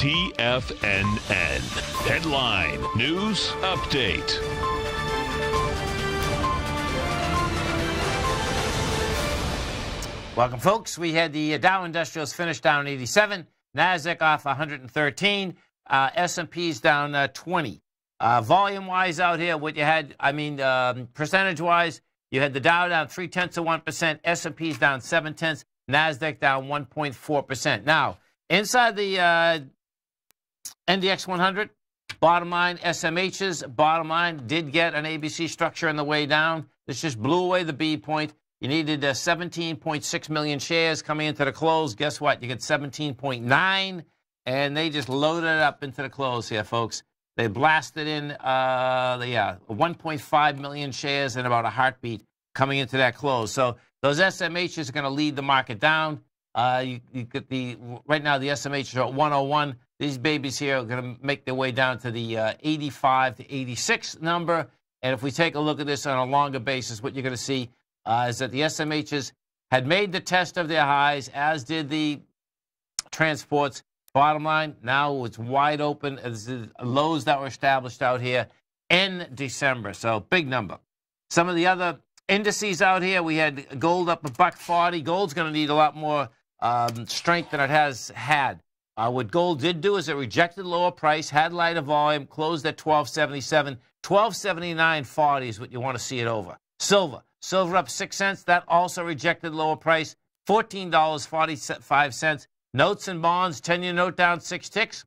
TFNN. Headline News Update. Welcome, folks. We had the Dow Industrials finish down 87, Nasdaq off 113, uh, S&P's down uh, 20. Uh, volume-wise out here, what you had, I mean, um, percentage-wise, you had the Dow down three tenths of one percent, S&P's down seven tenths, Nasdaq down 1.4 percent. Now, inside the uh, NDX 100, bottom line, SMH's bottom line did get an ABC structure on the way down. This just blew away the B point. You needed uh, 17.6 million shares coming into the close. Guess what? You get 17.9, and they just loaded it up into the close here, folks. They blasted in, uh, yeah, 1.5 million shares in about a heartbeat coming into that close. So those SMHs are going to lead the market down. Uh, you, you get the right now the SMHs are at 101. These babies here are going to make their way down to the uh, 85 to 86 number. And if we take a look at this on a longer basis, what you're going to see uh, is that the SMHs had made the test of their highs, as did the transports. Bottom line, now it's wide open. It's lows that were established out here in December. So big number. Some of the other indices out here, we had gold up a buck 40. Gold's going to need a lot more um, strength than it has had. Uh, what gold did do is it rejected lower price, had lighter volume, closed at 1277. 1279.40 is what you want to see it over. Silver. Silver up 6 cents. That also rejected lower price. $14.45. Notes and bonds, 10-year note down 6 ticks.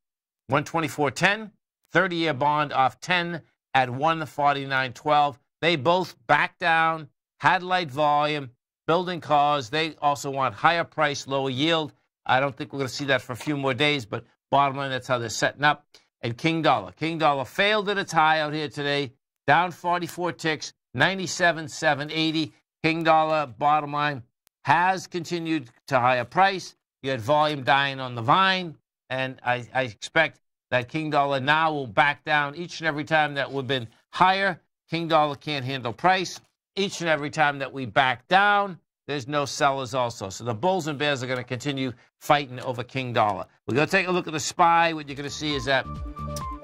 124.10. 30-year bond off 10 at 149.12. They both back down, had light volume, building cause. They also want higher price, lower yield. I don't think we're going to see that for a few more days, but bottom line, that's how they're setting up. And King Dollar. King Dollar failed at its high out here today, down 44 ticks, 97,780. King Dollar, bottom line, has continued to higher price. You had volume dying on the vine, and I, I expect that King Dollar now will back down each and every time that we've been higher. King Dollar can't handle price. Each and every time that we back down, there's no sellers also. So the bulls and bears are going to continue fighting over King Dollar. We're going to take a look at the SPY. What you're going to see is that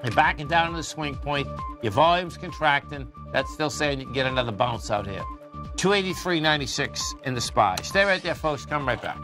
you're backing down to the swing point. Your volume's contracting. That's still saying you can get another bounce out here. 283.96 in the SPY. Stay right there, folks. Come right back.